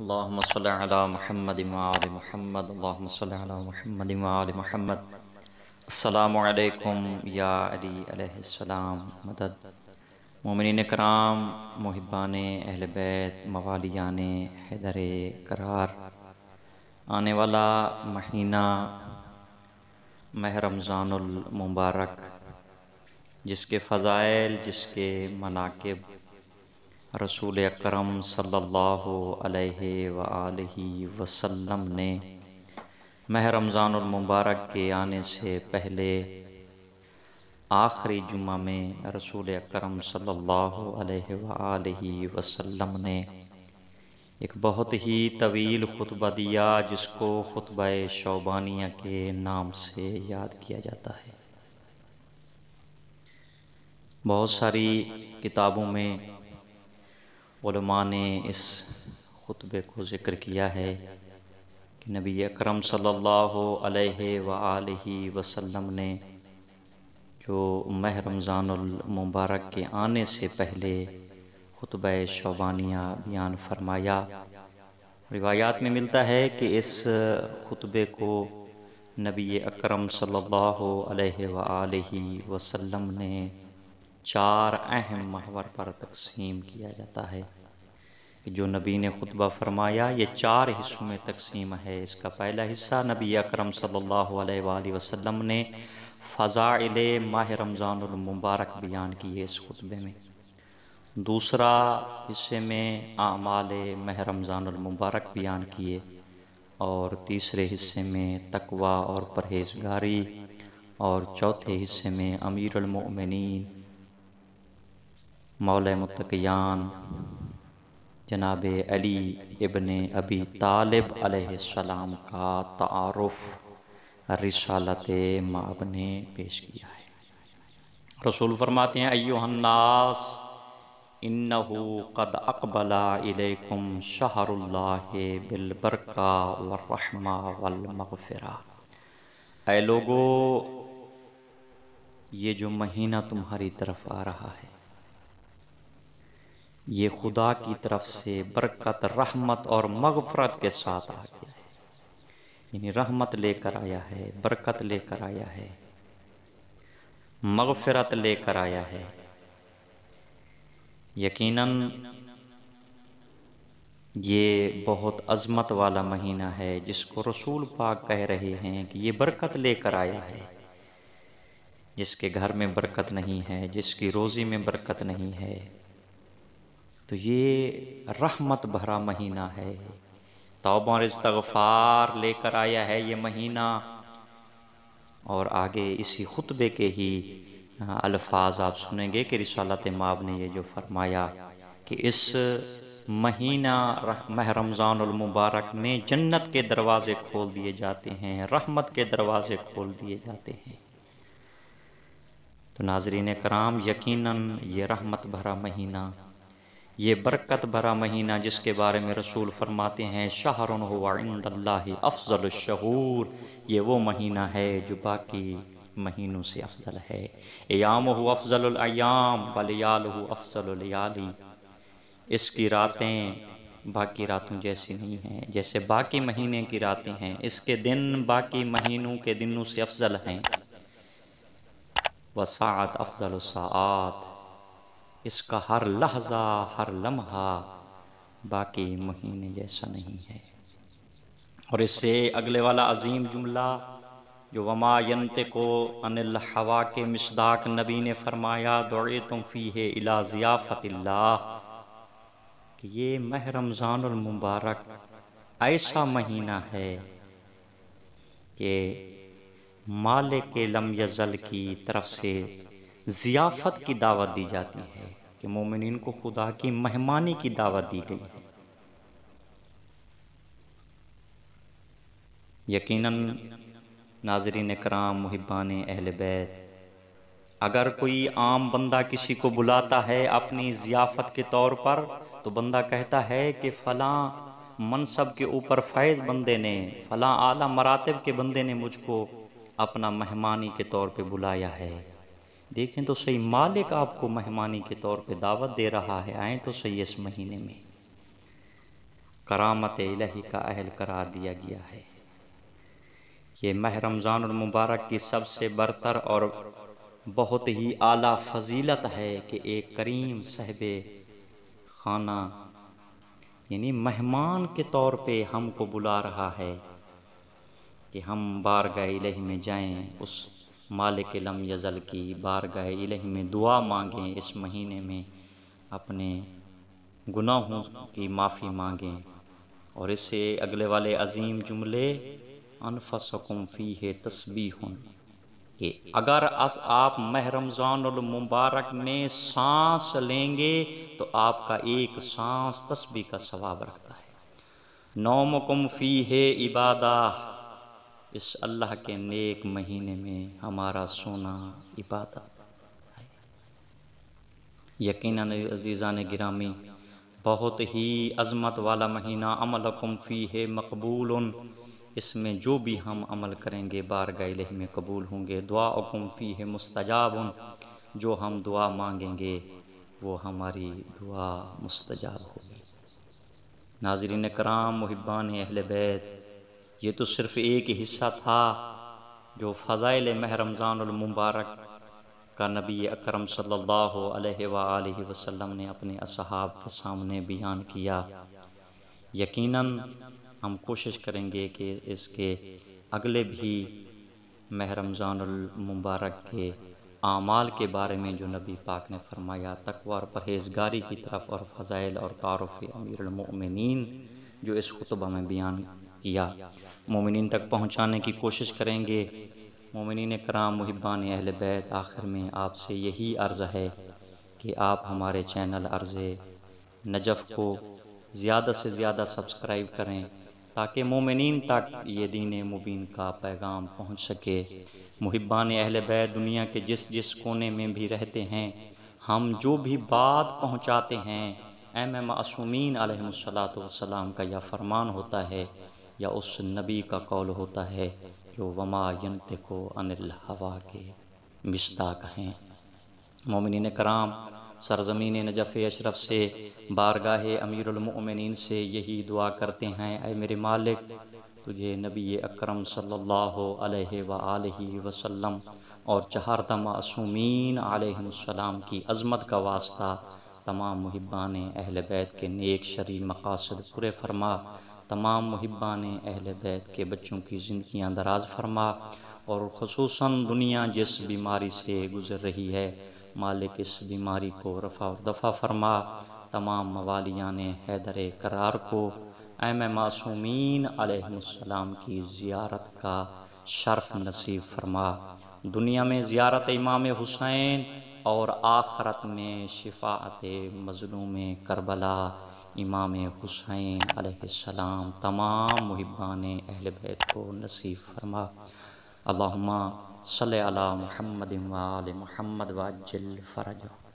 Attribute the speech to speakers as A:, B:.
A: اللهم صل على محمد وآل محمد، اللهم صل على محمد وآل محمد. السلام علیکم یا علی علیہ السلام. مدد. مومنین کرام، محبان اہل بیت، موالیان حیدر قرار. آنے والا مہینہ مہ رمضان المبارک جس کے فضائل، جس کے مناقب رسول اکرم صلی اللہ علیہ وآلہ وسلم نے مہ رمضان المبارک کے آنے سے پہلے آخری جمعہ میں رسول اکرم صلی اللہ علیہ وآلہ وسلم نے ایک بہت ہی طویل خطبہ دیا جس کو خطبہ شوبانیہ کے نام سے یاد کیا جاتا ہے۔ بہت ساری کتابوں میں علماء نے اس خطبے کو ذکر کیا ہے کہ نبی اکرم صلی اللہ علیہ وآلہ وسلم نے جو مہ رمضان المبارک کے آنے سے پہلے خطبہ شوبانیہ بیان فرمایا، روایات میں ملتا ہے کہ اس خطبے کو نبی اکرم صلی اللہ علیہ وآلہ وسلم نے چار اہم محور پر تقسیم کیا جاتا ہے جو نبی نے خطبہ فرمایا، یہ چار حصوں میں تقسیم ہے۔ اس کا پہلا حصہ نبی اکرم صلی اللہ علیہ وآلہ وسلم نے فضائل ماہ رمضان المبارک بیان کیے اس خطبے میں۔ دوسرا حصے میں اعمال مہ رمضان المبارک بیان کیے۔ اور تیسرے حصے میں تقوی اور پرہیزگاری۔ اور چوتھے حصے میں امیر المؤمنین مولا متقیان جناب علی ابن ابی طالب علیہ السلام کا تعارف رسالت ماب نے پیش کیا ہے۔ رسول فرماتے ہیں ایوہ الناس، انہو قد اقبلا الیکم شہر اللہ بالبرکہ والرحمہ والمغفرہ۔ اے لوگو، یہ جو مہینہ تمہاری طرف آ رہا ہے یہ خدا کی طرف سے برکت، رحمت اور مغفرت کے ساتھ آ گیا ہے۔ یعنی رحمت لے کر آیا ہے، برکت لے کر آیا ہے، مغفرت لے کر آیا ہے۔ یقیناً یہ بہت عظمت والا مہینہ ہے، جس کو رسول پاک کہہ رہے ہیں کہ یہ برکت لے کر آیا ہے۔ جس کے گھر میں برکت نہیں ہے، جس کی روزی میں برکت نہیں ہے۔ تو یہ رحمت بھرا مہینہ ہے۔ توبہ اور استغفار لے کر آیا ہے یہ مہینہ۔ اور آگے اسی خطبے کے ہی الفاظ آپ سنیں گے کہ رسالت ماب نے یہ جو فرمایا کہ اس مہینہ مہ رمضان المبارک میں جنت کے دروازے کھول دیے جاتے ہیں، رحمت کے دروازے کھول دیے جاتے ہیں۔ تو ناظرین کرام، یقیناً یہ رحمت بھرا مہینہ یہ برکت بھرا مہینہ جس کے بارے میں رسول فرماتے ہیں، شہر عند اللہ افضل الشہور۔ یہ وہ مہینہ ہے جو باقی مہینوں سے افضل ہے۔ ایام ہو افضل الایام ولیال ہو افضل الیالی اس کی راتیں باقی راتوں جیسی نہیں ہیں۔ جیسے باقی مہینے کی راتیں ہیں، اس کے دن باقی مہینوں کے دنوں سے افضل ہیں۔ وساعت افضل الساعات۔ اس کا ہر لحظہ، ہر لمحہ باقی مہینے جیسا نہیں ہے۔ اور اس سے اگلے والا عظیم جملہ جو وما ینت کو ان الحوا کے مصداق نبی نے فرمایا دوڑے تم فی ہے الا ضیافت اللہ، کہ یہ مہ رمضان المبارک ایسا مہینہ ہے کہ مالک لم یزل کی طرف سے ضیافت کی دعوت دی جاتی ہے کہ مومنین کو خدا کی مہمانی کی دعوت دی گئی ہے۔ یقیناً ناظرین کرام، محبان اہل بیت، اگر کوئی عام بندہ کسی کو بلاتا ہے اپنی ضیافت کے طور پر، تو بندہ کہتا ہے کہ فلاں منصب کے اوپر فیض بندے نے، فلاں اعلیٰ مراتب کے بندے نے مجھ کو اپنا مہمانی کے طور پہ بلایا ہے۔ دیکھیں تو صحیح مالک آپ کو مہمانی کے طور پہ دعوت دے رہا ہے، آئیں تو صحیح اس مہینے میں۔ کرامت الہی کا اہل قرار دیا گیا ہے۔ یہ ماہ رمضان المبارک کی سب سے برتر اور بہت ہی اعلیٰ فضیلت ہے کہ ایک کریم صاحب خانہ یعنی مہمان کے طور پہ ہم کو بلا رہا ہے کہ ہم بارگاہ الہی میں جائیں، اس مالک لم یزل کی بارگاہ الہی میں دعا مانگیں، اس مہینے میں اپنے گناہوں کی معافی مانگیں۔ اور اس سے اگلے والے عظیم جملے، انفسکم فی ہے تسبیح کہ اگر آپ مہ رمضان المبارک میں سانس لیں گے، تو آپ کا ایک سانس تسبیح کا ثواب رکھتا ہے۔ نومکم فی ہے عبادہ اس اللہ کے نیک مہینے میں ہمارا سونا عبادت۔ ہے یقیناً عزیزان گرامی، بہت ہی عظمت والا مہینہ عمل فی ہے مقبول اس میں جو بھی ہم عمل کریں گے، بارگاہ الہی میں قبول ہوں گے۔ دعا اکم فی ہے مستجاب جو ہم دعا مانگیں گے، وہ ہماری دعا مستجاب ہوگی۔ ناظرین کرام، محبان اہل بیت یہ تو صرف ایک حصہ تھا جو فضائل مہ رمضان المبارک کا نبی اکرم صلی اللہ علیہ وآلہ وسلم نے اپنے اصحاب کے سامنے بیان کیا۔ یقیناً ہم کوشش کریں گے کہ اس کے اگلے بھی مہ رمضان المبارک کے اعمال کے بارے میں جو نبی پاک نے فرمایا، تقوی اور پرہیزگاری کی طرف اور فضائل اور تعارف امیر المؤمنین جو اس خطبہ میں بیان کیا۔ مومنین تک پہنچانے کی کوشش کریں گے۔ مومنین کرام محبان اہل بیت آخر میں آپ سے یہی عرض ہے کہ آپ ہمارے چینل عرض نجف کو زیادہ سے زیادہ سبسکرائب کریں تاکہ مومنین تک یہ دین مبین کا پیغام پہنچ سکے۔ محبان اہل بیت دنیا کے جس جس کونے میں بھی رہتے ہیں، ہم جو بھی بات پہنچاتے ہیں ایم ایم معصومین علیہ السلاۃ والسلام کا یہ فرمان ہوتا ہے یا اس نبی کا قول ہوتا ہے جو وما ینت کو ان الحوا کے مشتاق ہیں۔ مومنین کرام، سرزمین نجف اشرف سے بارگاہ امیر المؤمنین سے یہی دعا کرتے ہیں، اے میرے مالک، تجھے نبی اکرم صلی اللہ علیہ وآلہ وسلم اور چہارتہ معصومین علیہ السلام کی عظمت کا واسطہ تمام محبان اہل بیت کے نیک شری مقاصد پورے فرما تمام محبان اہل بیت کے بچوں کی زندگیاں دراز فرما اور خصوصاً دنیا جس بیماری سے گزر رہی ہے، مالک اس بیماری کو رفع اور دفع فرما۔ تمام موالیان حیدر قرار کو ایم معصومین علیہ السلام کی زیارت کا شرف نصیب فرما۔ دنیا میں زیارت امام حسین اور آخرت میں شفاعت مظلوم کربلا۔ إمام حسین علیہ السلام تمام محبان اہل بیت کو نصیب فرما۔ اللہم صلی علی محمد وآل محمد وعجل فرجہ۔